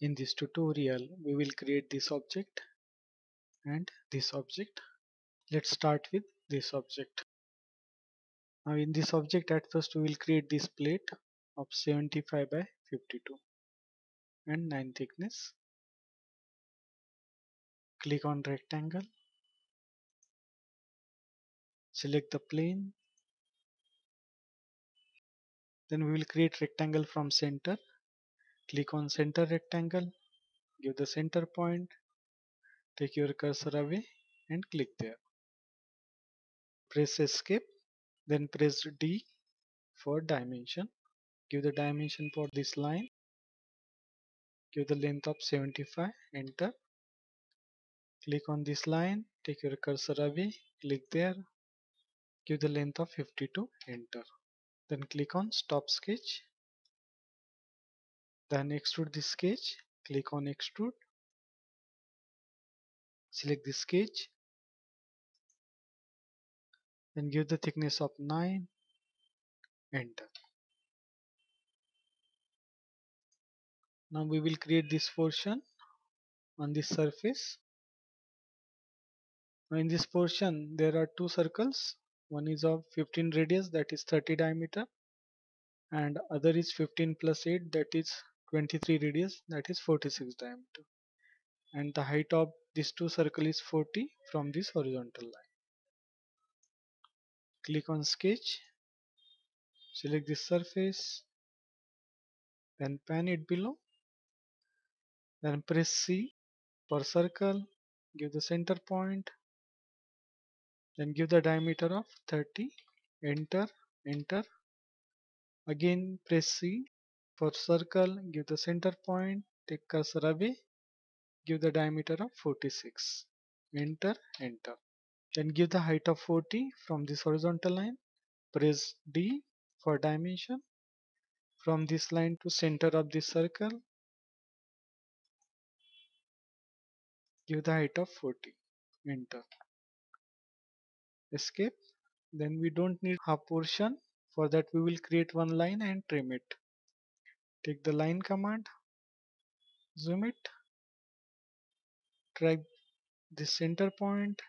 In this tutorial, we will create this object and this object. Let's start with this object. Now in this object at first we will create this plate of 75 by 52 and 9 thickness. Click on rectangle. Select the plane. Then we will create rectangle from center. Click on center rectangle. Give the center point. Take your cursor away and click there. Press escape then press D for dimension give the dimension for this line give the length of 75 enter click on this line take your cursor away click there give the length of 52 enter then click on stop sketch then extrude the sketch click on extrude select the sketch then give the thickness of 9 enter. Now we will create this portion on this surface. Now in this portion there are two circles. One is of 15 radius that is 30 diameter and other is 15 plus 8 that is 23 radius that is 46 diameter. And the height of this two circle is 40 from this horizontal line. Click on sketch select this surface then pan it below then press C for circle give the center point then give the diameter of 30 enter enter again press C for circle give the center point take cursor away give the diameter of 46 enter enter then give the height of 40 from this horizontal line. Press D for dimension. From this line to center of this circle. Give the height of 40. Enter. Escape. Then we don't need half portion. For that we will create one line and trim it. Take the line command. Zoom it. Drag the center point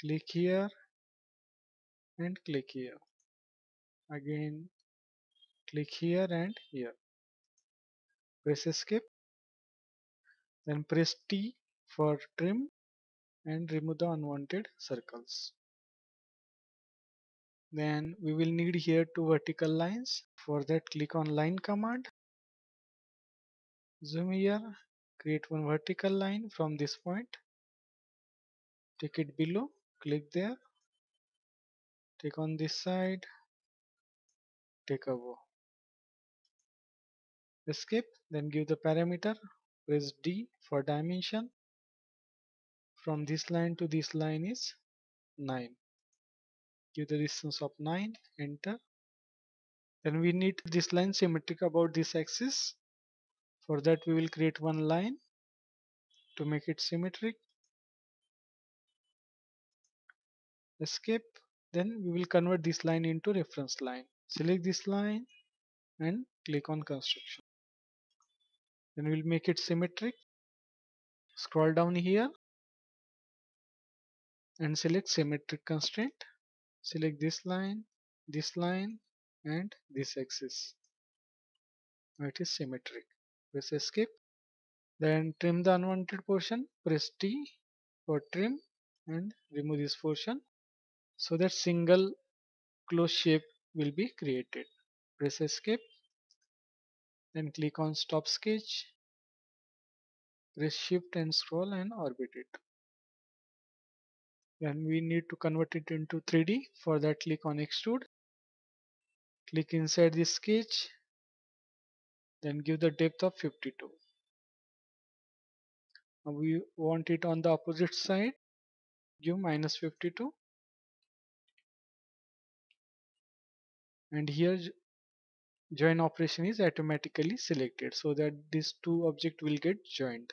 click here and click here again click here and here press escape then press T for trim and remove the unwanted circles then we will need here two vertical lines. For that click on line command. Zoom here create one vertical line from this point. Take it below click there. Take on this side take over escape then give the parameter press D for dimension. From this line to this line is 9 give the distance of 9 enter. Then we need this line symmetric about this axis. For that we will create one line to make it symmetric. Escape. Then we will convert this line into reference line. Select this line and click on construction. Then we'll make it symmetric. Scroll down here and select symmetric constraint select this line this line and this axis it is symmetric press escape then trim the unwanted portion press T for trim and remove this portion so that single close shape will be created. Press escape then click on stop sketch press shift and scroll and orbit it. Then we need to convert it into 3D for that click on extrude. Click inside the sketch. Then give the depth of 52 now we want it on the opposite side. Give minus 52 and here join operation is automatically selected so that these two objects will get joined.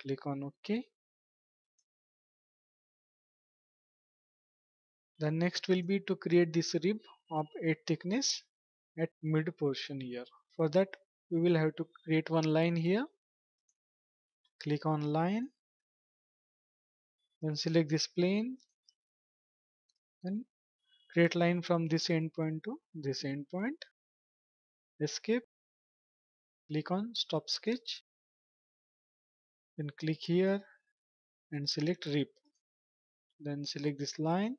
Click on ok the next will be to create this rib of 8 thickness at mid portion here. For that we will have to create one line here. Click on line then select this plane and create line from this endpoint to this endpoint. Escape. Click on stop sketch then click here and select rib then select this line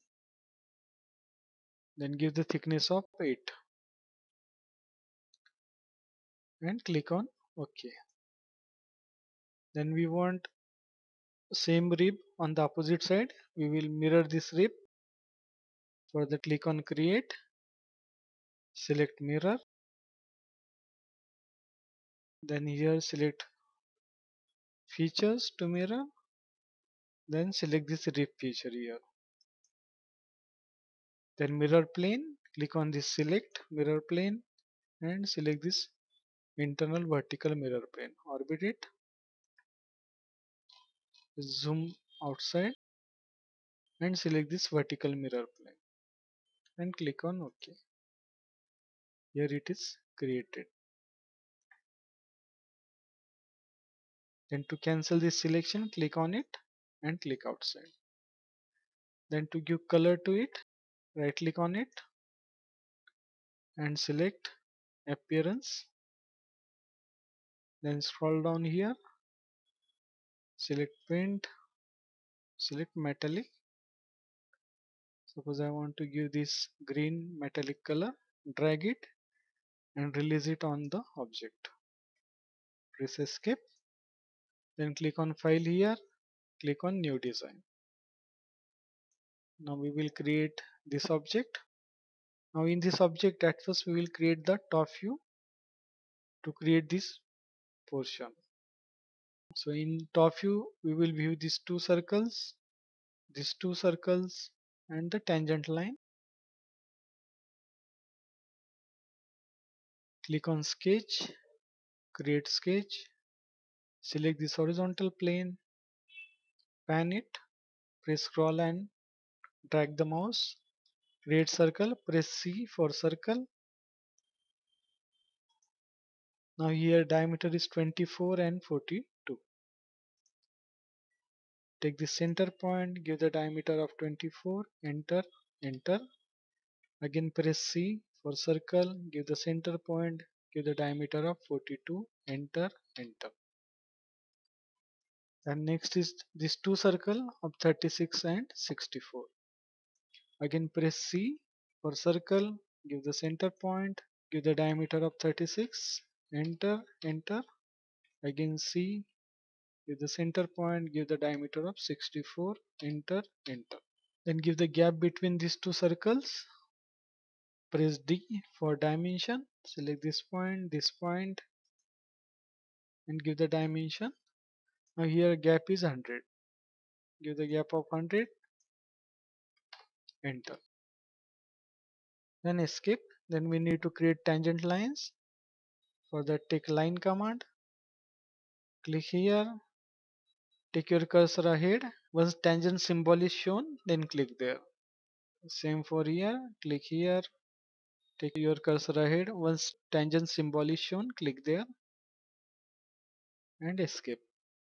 then give the thickness of 8 and click on ok. Then we want same rib on the opposite side. We will mirror this rib. For the click on create. Select mirror. Then here select features to mirror. Then select this rib feature here then mirror plane click on this select mirror plane and select this internal vertical mirror plane. Orbit it. Zoom outside and select this vertical mirror plane and click on ok. Here it is created. Then to cancel this selection click on it and click outside. Then to give color to it right click on it and select appearance. Then scroll down here. Select paint select metallic. Suppose I want to give this green metallic color. Drag it and release it on the object. Press escape. Then click on file here. Click on new design. Now we will create this object. Now in this object at first we will create the top view to create this portion. So in top view we will view these two circles these two circles and the tangent line. Click on sketch create sketch select this horizontal plane pan it press scroll and drag the mouse create circle press C for circle. Now here diameter is 24 and 42 take the center point give the diameter of 24 enter enter. Again press C for circle give the center point give the diameter of 42 enter enter. And next is this two circle of 36 and 64 again press C for circle give the center point give the diameter of 36 enter enter. Again C give the center point give the diameter of 64 enter enter. Then give the gap between these two circles. Press D for dimension select this point this point and give the dimension. Now here gap is 100 give the gap of 100 enter. Then escape then we need to create tangent lines. For that take line command. Click here. Take your cursor ahead. Once tangent symbol is shown then click there. Same for here. Click here. Take your cursor ahead. Once tangent symbol is shown click there. And escape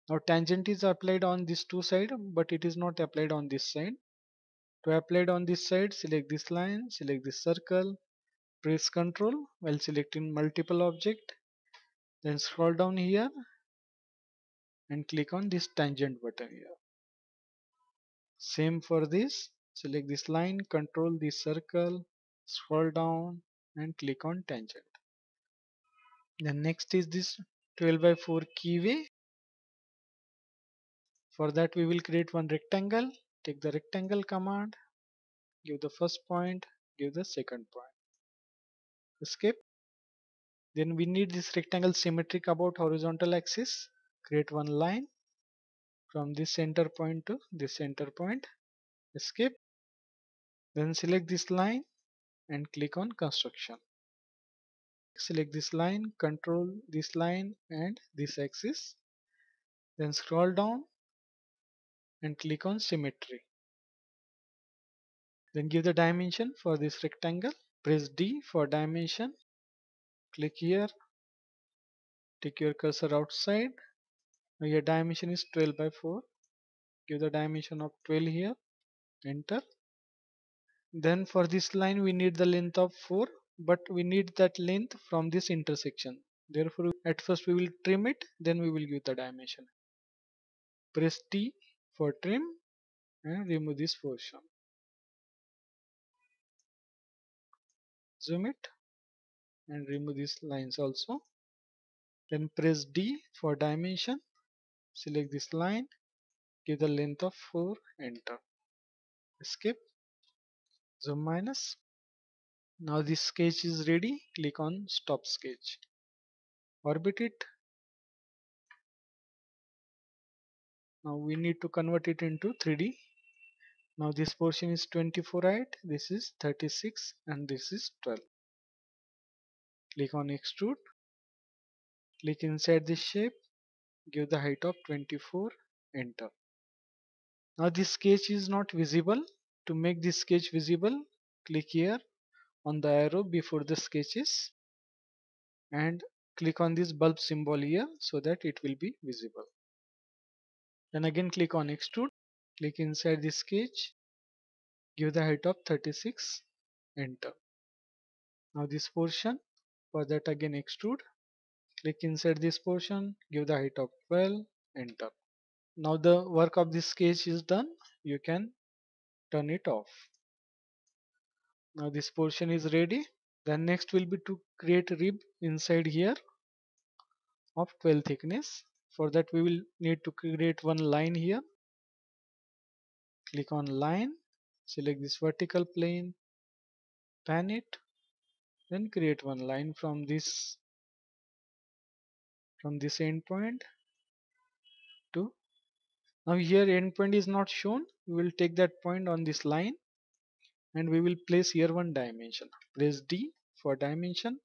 now tangent is applied on this two side but it is not applied on this side to apply it on this side select this line select this circle press ctrl while selecting multiple object. Then scroll down here and click on this tangent button here. Same for this select this line control this circle scroll down and click on tangent. Then next is this 12 by 4 keyway. For that we will create one rectangle take the rectangle command give the first point give the second point. Escape then we need this rectangle symmetric about horizontal axis. Create one line from this center point to this center point. Escape then select this line and click on construction. Select this line control this line and this axis. Then scroll down and click on symmetry. Then give the dimension for this rectangle. Press D for dimension. Click here. Take your cursor outside. Now your dimension is 12 by 4 give the dimension of 12 here. Enter. Then for this line we need the length of 4 but we need that length from this intersection. Therefore at first we will trim it then we will give the dimension. Press T for trim and remove this portion. Zoom it and remove these lines also. Then press D for dimension. Select this line. Give the length of 4 enter. Escape zoom minus. Now this sketch is ready. Click on stop sketch. Orbit it now we need to convert it into 3d now this portion is 24 height this is 36 and this is 12 click on extrude. Click inside this shape. Give the height of 24 enter. Now this sketch is not visible. To make this sketch visible click here on the arrow before the sketches and click on this bulb symbol here so that it will be visible then again click on extrude. Click inside the sketch. Give the height of 36 enter. Now this portion. For that again extrude. Click inside this portion. Give the height of 12 enter. Now the work of this sketch is done. You can turn it off. Now this portion is ready. Then next will be to create rib inside here of 12 thickness for that we will need to create one line here. Click on line select this vertical plane pan it then create one line from this from this endpoint to now here endpoint is not shown. We will take that point on this line and we will place here one dimension. Press D for dimension.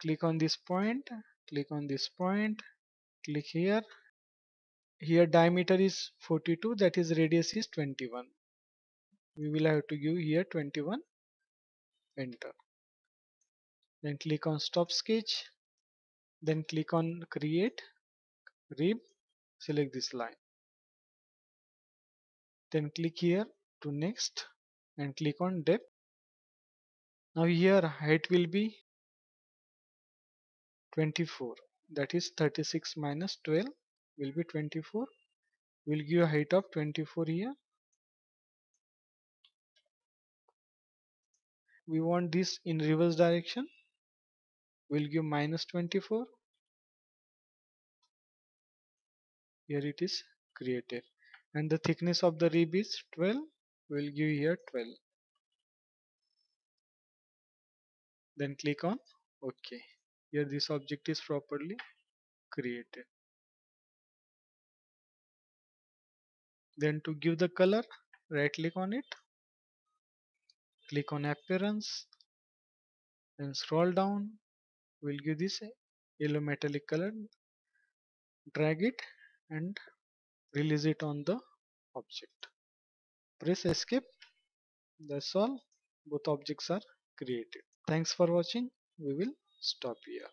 Click on this point click on this point click here. Here diameter is 42 that is radius is 21 we will have to give here 21 enter. Then click on stop sketch then click on create rib select this line. Then click here to next and click on depth. Now here height will be 24 that is 36 minus 12 will be 24 we'll give a height of 24 here. We want this in reverse direction. We'll give minus 24 here it is created. And the thickness of the rib is 12 we'll give here 12 then click on ok here this object is properly created. Then to give the color right click on it click on appearance then scroll down we'll give this yellow metallic color drag it and release it on the object. Press escape that's all both objects are created. Thanks for watching we will stop here